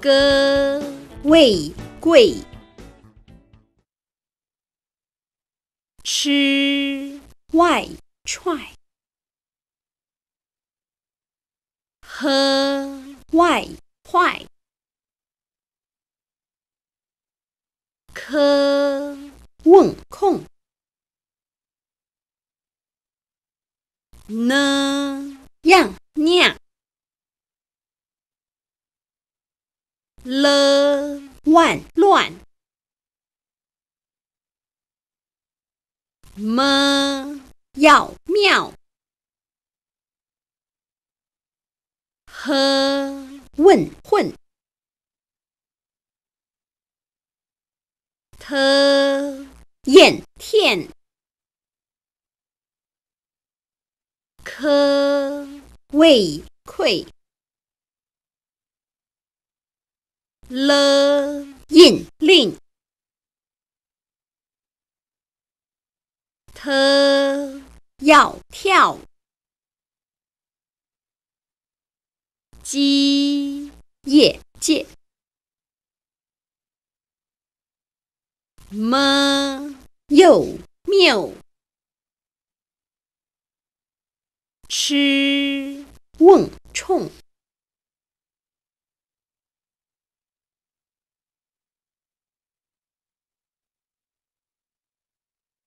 歌为贵，吃外踹，喝外坏，科问空，呢样酿。了万乱，么要妙，呵问混，特厌天，科畏愧。了印令，特要跳，鸡业界，么？又谬，吃。问冲。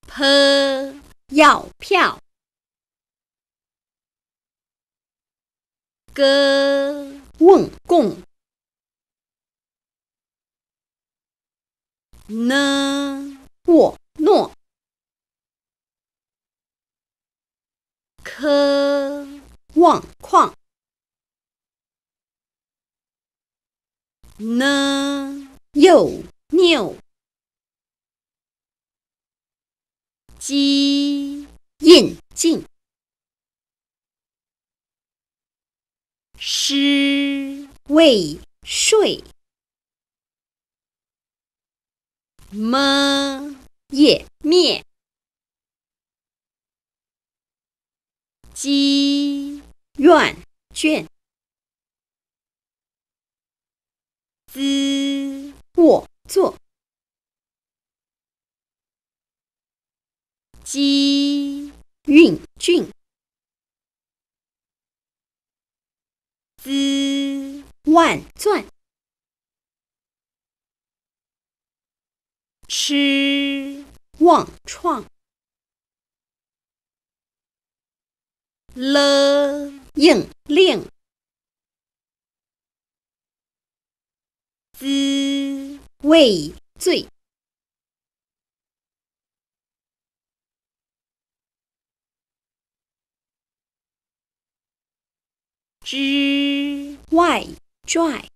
喝药票，歌。问供，呢？沃诺，科。望矿，呢？又拗。机印进，失未睡，么也灭，鸡怨倦，资卧坐。鸡运俊，资万转，吃妄创，了应令，滋味醉。之外拽，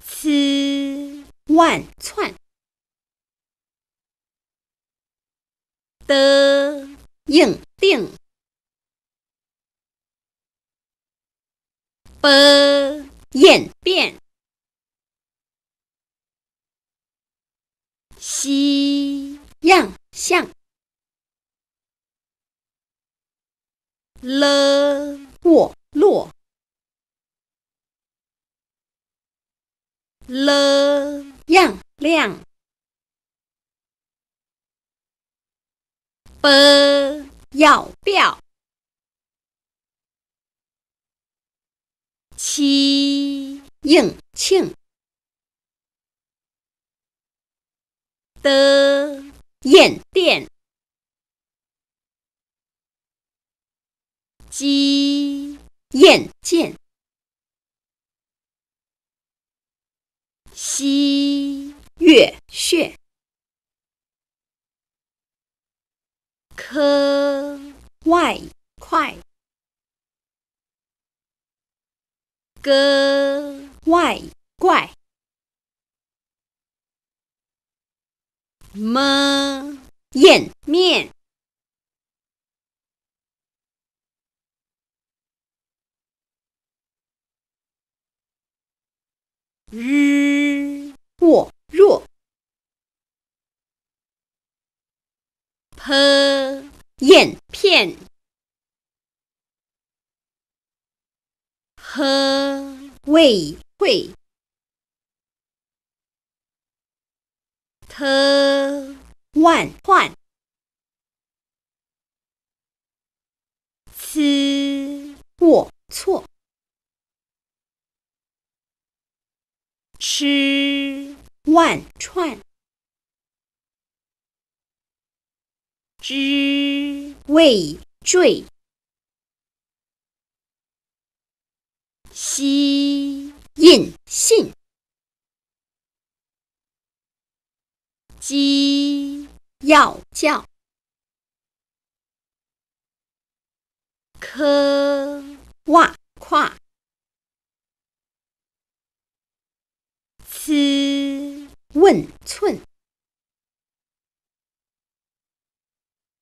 此万窜，的应定，不演变，西样相。了沃落，了样亮，不要。表，七应庆。的验电。鸡。眼见，西月穴，科外快，歌外怪，么眼面。日我若坡燕片呵为会特万换此我错吃万串。之为坠西印信鸡要叫。科。哇跨此问寸。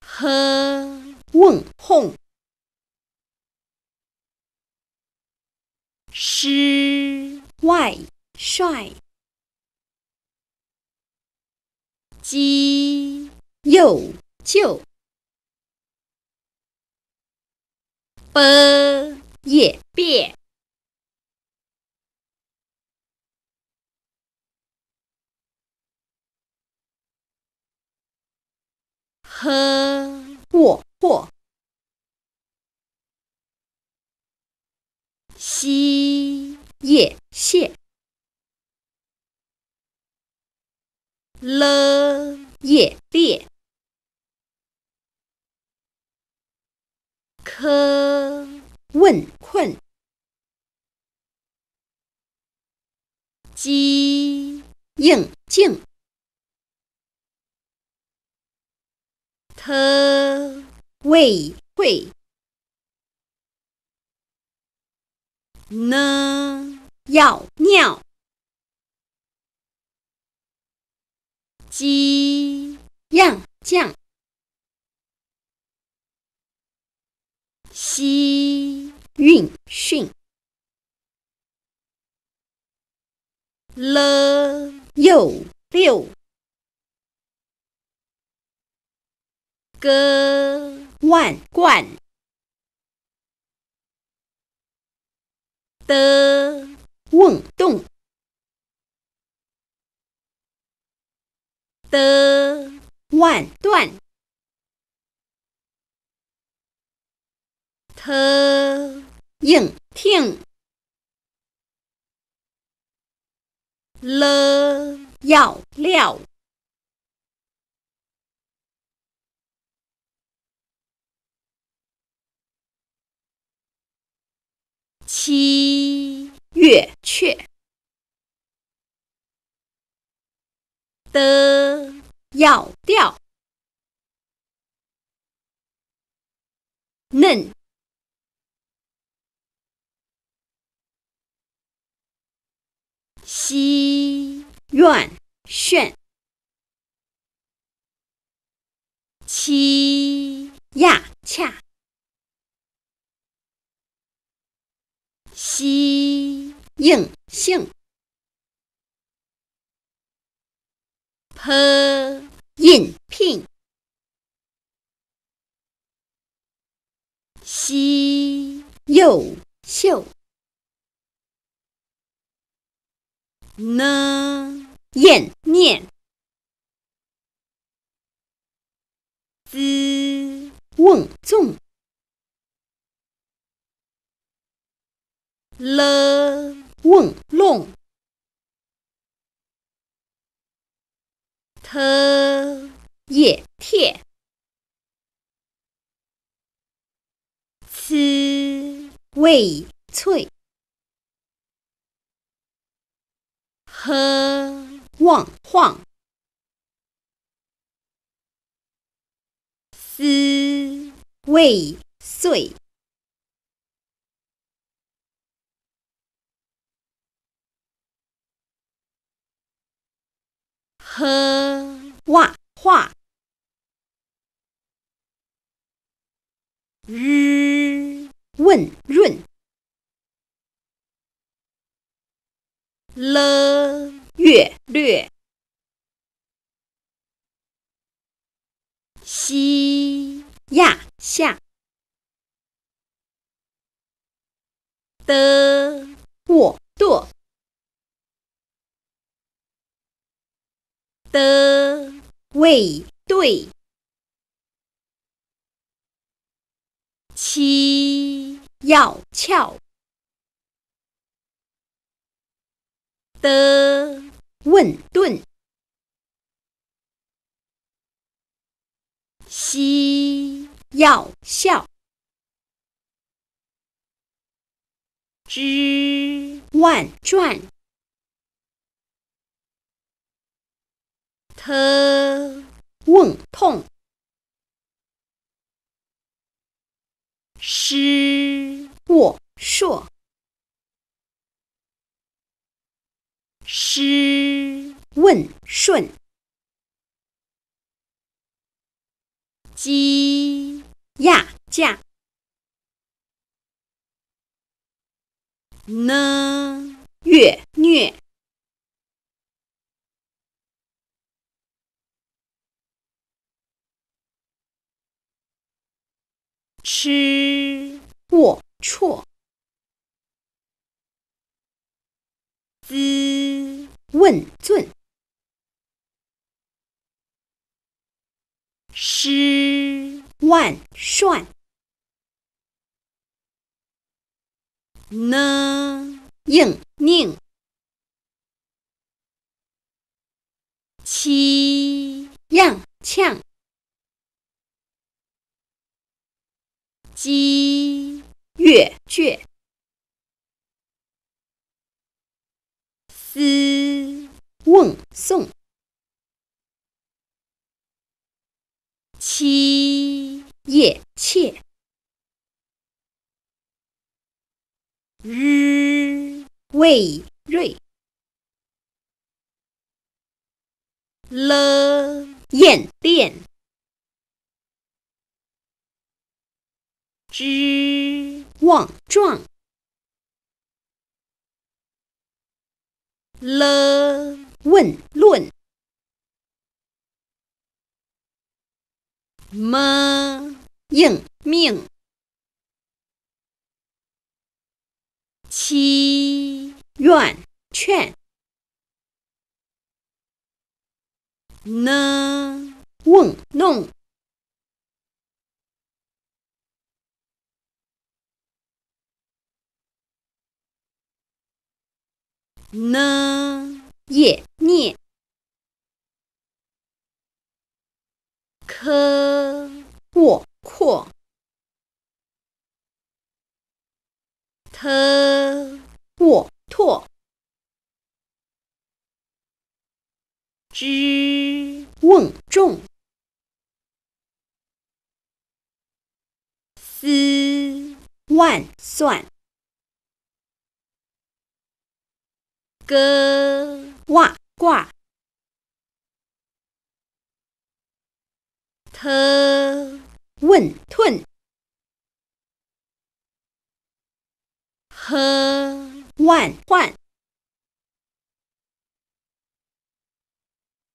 呵问哄诗外帅鸡又旧波也别呵我或。西也谢了。也列科问困。鸡应静特为会呢要尿鸡让降西运训了又六个万贯。的。瓮洞的。万段。特应听。了。要料。七月雀的要调。嫩。西苑炫七亚恰西应性。坡应聘。西又秀。呢燕念。滋。瓮纵了瓮弄。特也帖。此味脆。和望晃。思未遂和哇画日问润。了略略西压下。的我舵的。尾对。七要翘。的。问顿。西要笑。之。万转特瓮痛。诗我硕诗问顺。鸡压价。呢。越虐。吃。龌龊滋。问尊诗万算呢应宁七样呛鸡、月、阙、思、问、颂、七、夜、切、日、未、瑞、了、宴、殿。之望状。了问论。么应命。七愿劝。呢问弄。呢？叶孽科卧阔特卧拓之瓮重丝万算歌袜挂特问吞和万换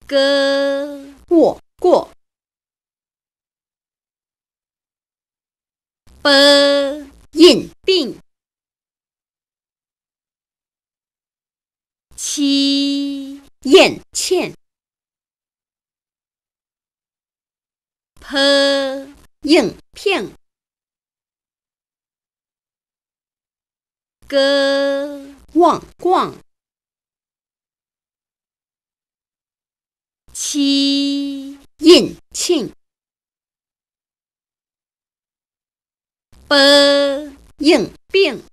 歌卧过不印病七燕欠。坡应聘歌望逛。七印庆不应病